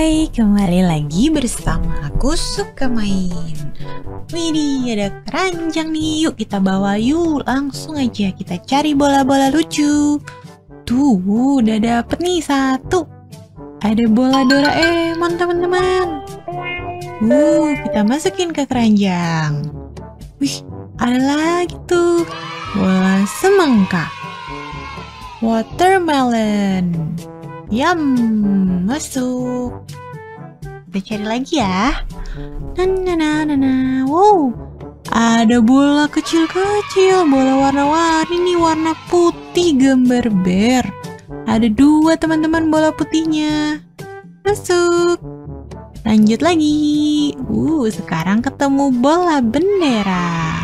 Hai, kembali lagi bersama aku suka main. Widih, ada keranjang nih. Yuk kita bawa yuk Langsung aja kita cari bola-bola lucu. Tuh, udah dapet nih satu. Ada bola Doraemon teman-teman. Uh, kita masukin ke keranjang. Wih, ada lagi tuh. Bola semangka. Watermelon. Yum, masuk. Kita cari lagi ya. Nah, nah, nah. Wow, ada bola kecil-kecil, bola warna-warni nih, warna putih gambar bear. Ada dua teman-teman bola putihnya. Masuk. Lanjut lagi. Uh, sekarang ketemu bola bendera.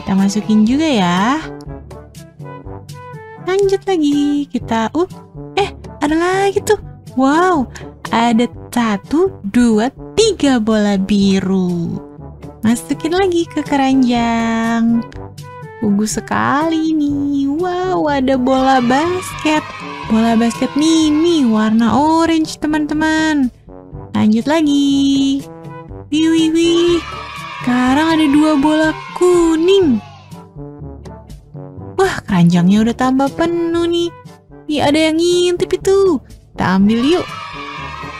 Kita masukin juga ya lanjut lagi kita uh eh ada lagi tuh wow ada satu dua tiga bola biru. Masukin lagi ke keranjang. Bagus sekali nih wow ada bola basket. Bola basket mini warna orange teman-teman. Lanjut lagi. Wih wih wih. Sekarang ada dua bola kuning. Wah, keranjangnya udah tambah penuh nih. Nih ada yang ngintip itu. Kita ambil yuk.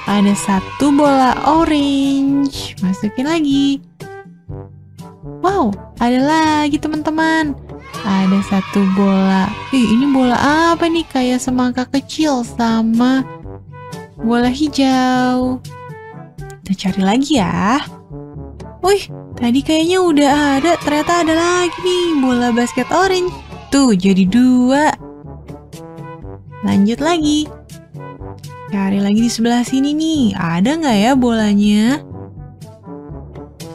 Ada satu bola orange. Masukin lagi. Wow, ada lagi teman-teman. Ada satu bola. Ih, ini bola apa nih? Kayak semangka kecil sama bola hijau. Kita cari lagi ya. Wih, tadi kayaknya udah ada. Ternyata ada lagi nih bola basket orange. Tuh, jadi dua. Lanjut lagi. Cari lagi di sebelah sini nih. Ada nggak ya bolanya?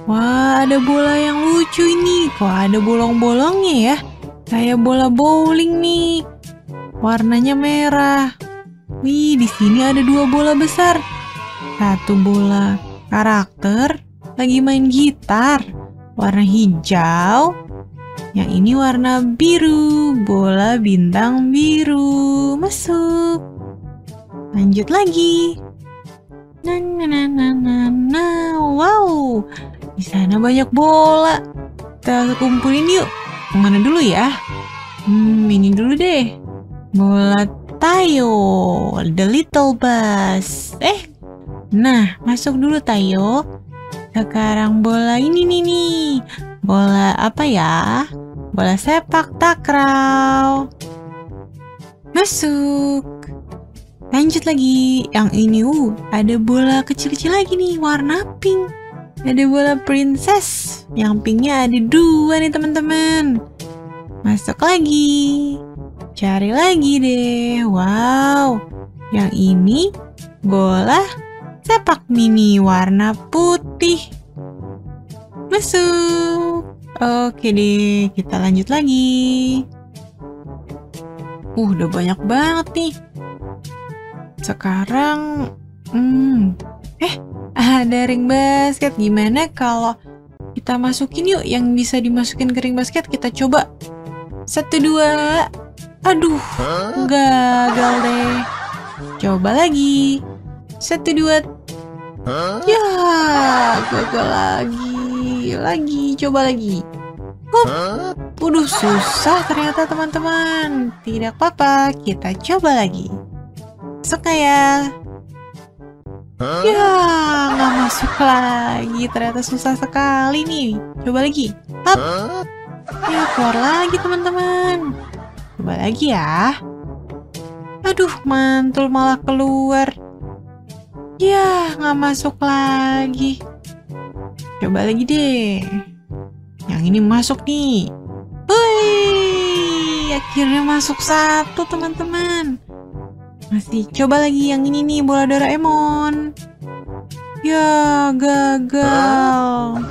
Wah, ada bola yang lucu ini. Kok ada bolong-bolongnya ya? Kayak bola bowling nih. Warnanya merah. Wih, di sini ada dua bola besar. Satu bola karakter lagi main gitar. Warna hijau yang ini warna biru, bola bintang biru. Masuk. Lanjut lagi. Nah, nah, nah, nah, nah. Wow, di sana banyak bola. Kita kumpulin yuk. Mana dulu ya? Hmm, ini dulu deh. Bola Tayo, The Little Bus. Eh, nah masuk dulu Tayo. Sekarang bola ini nih nih. Bola apa ya? Bola sepak takraw. Masuk. Lanjut lagi. Yang ini uh, ada bola kecil-kecil lagi nih warna pink. Ada bola princess. Yang pinknya ada dua nih teman-teman. Masuk lagi. Cari lagi deh. Wow. Yang ini bola sepak mini warna putih. Masuk. Oke deh, kita lanjut lagi. Uh, udah banyak banget nih. Sekarang, hmm, eh, ada ring basket. Gimana kalau kita masukin yuk yang bisa dimasukin ke ring basket? Kita coba. Satu, dua. Aduh, gagal deh. Coba lagi. Satu, dua. Ya, gagal lagi lagi, coba lagi. Hup. Waduh, susah ternyata teman-teman. Tidak apa-apa, kita coba lagi. Suka ya? Ya, nggak masuk lagi. Ternyata susah sekali nih. Coba lagi. Hup. Ya, keluar lagi teman-teman. Coba lagi ya. Aduh, mantul malah keluar. Ya, nggak masuk lagi. Coba lagi deh. Yang ini masuk nih. Wih, akhirnya masuk satu teman-teman. Masih coba lagi yang ini nih bola Doraemon. Ya, gagal.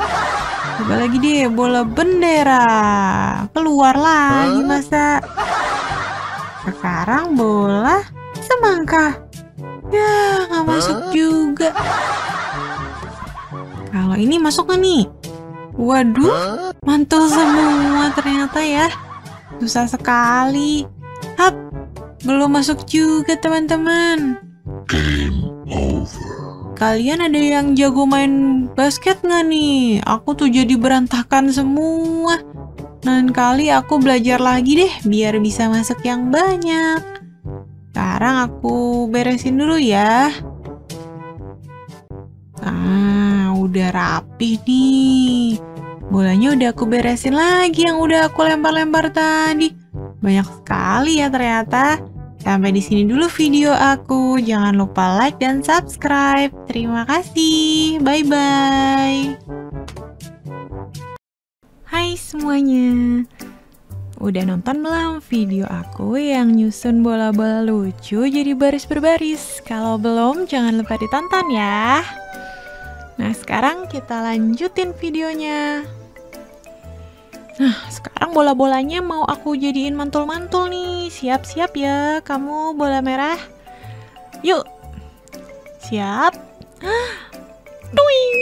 Coba lagi deh bola bendera. Keluar lagi masa. Sekarang bola semangka. Ya, nggak masuk juga. Kalau ini masuk gak nih? Waduh, mantul semua ternyata ya. Susah sekali. Hap, belum masuk juga teman-teman. Game over. Kalian ada yang jago main basket nggak nih? Aku tuh jadi berantakan semua. Lain kali aku belajar lagi deh biar bisa masuk yang banyak. Sekarang aku beresin dulu ya. Nah, udah rapi nih. Bolanya udah aku beresin lagi yang udah aku lempar-lempar tadi. Banyak sekali ya ternyata. Sampai di sini dulu video aku. Jangan lupa like dan subscribe. Terima kasih. Bye-bye. Hai semuanya. Udah nonton belum video aku yang nyusun bola-bola lucu jadi baris berbaris? Kalau belum, jangan lupa ditonton ya. Nah, sekarang kita lanjutin videonya. Nah, sekarang bola-bolanya mau aku jadiin mantul-mantul nih. Siap-siap ya, kamu bola merah. Yuk. Siap. Tuing.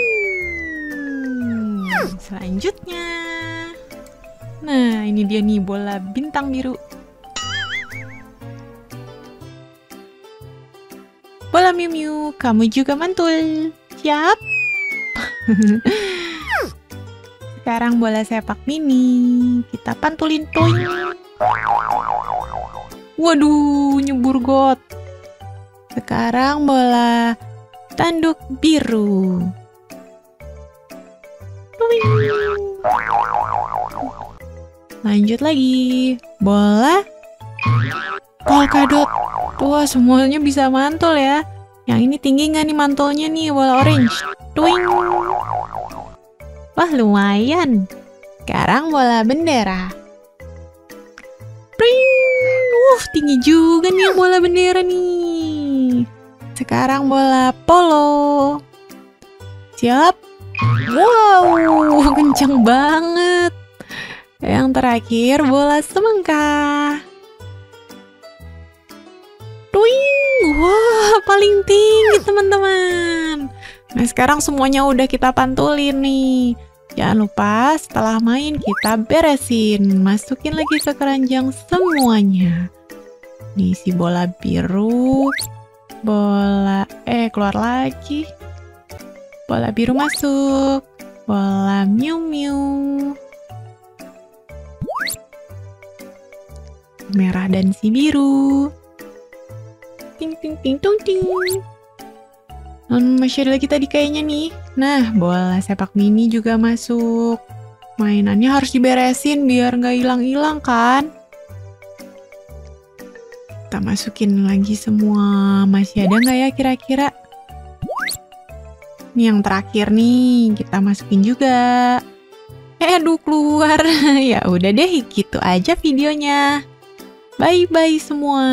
Selanjutnya. Nah, ini dia nih bola bintang biru. Bola Miu Miu, kamu juga mantul. Siap? Sekarang bola sepak mini. Kita pantulin toy. Waduh, nyebur got. Sekarang bola tanduk biru. Lanjut lagi. Bola polkadot. Wah, semuanya bisa mantul ya. Yang ini tinggi nggak nih mantulnya nih, bola orange. Twing. Wah, lumayan. Sekarang bola bendera. Pring. Uh, tinggi juga nih bola bendera nih. Sekarang bola polo. Siap. Wow, kenceng banget. Yang terakhir bola semangka. Twing, wah paling tinggi teman-teman. Nah sekarang semuanya udah kita pantulin nih. Jangan lupa setelah main kita beresin, masukin lagi ke keranjang semuanya. Diisi bola biru, bola eh keluar lagi. Bola biru masuk, bola miu miu. Merah dan si biru. Ting ting ting tung ting. Hmm, masih ada lagi tadi kayaknya nih. Nah, bola sepak mini juga masuk. Mainannya harus diberesin biar nggak hilang-hilang kan? Kita masukin lagi semua. Masih ada nggak ya kira-kira? Ini yang terakhir nih, kita masukin juga. Eh, aduh keluar. ya udah deh, gitu aja videonya. Bye-bye semua.